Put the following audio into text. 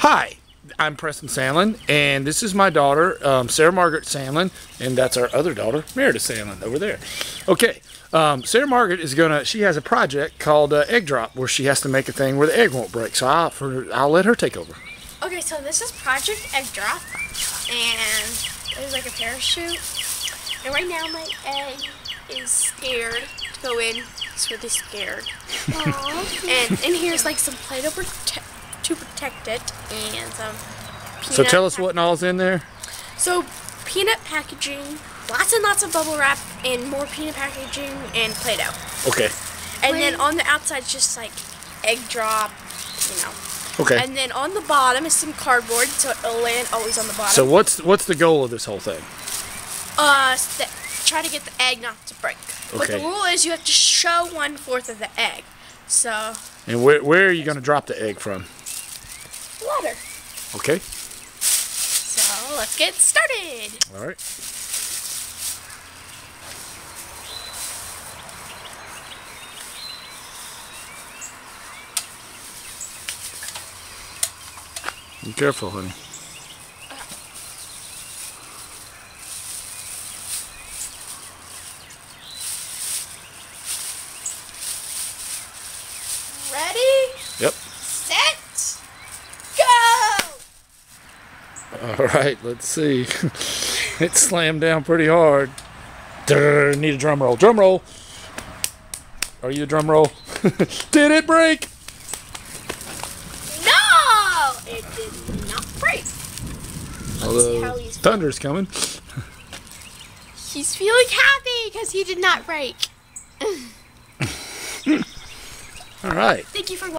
Hi, I'm Preston Sandlin, and this is my daughter, um, Sarah Margaret Sandlin, and that's our other daughter, Meredith Sandlin, over there. Okay, um, Sarah Margaret is gonna. She has a project called uh, Egg Drop, where she has to make a thing where the egg won't break. So I'll, for, I'll let her take over. Okay, so this is Project Egg Drop, and there's like a parachute. And right now my egg is scared to go in. It's really scared. and and here's like some Play-Doh prote- to protect it, and some. So tell us pack- what all's in there. So peanut packaging, lots and lots of bubble wrap, and more peanut packaging and Play-Doh. Okay. And then on the outside, it's just like egg drop, you know. Okay. And then on the bottom is some cardboard, so it'll land always on the bottom. So what's what's the goal of this whole thing? uh, st- try to get the egg not to break. Okay. But the rule is you have to show one fourth of the egg. So And where where are you gonna drop the egg from? Okay. So let's get started. All right. Be careful, honey. Ready, All right. Let's see. it slammed down pretty hard. Durr, need a drum roll. Drum roll. Are you a drum roll? Did it break? No, it did not break. Although thunder's coming. He's feeling happy because he did not break. All right. Thank you for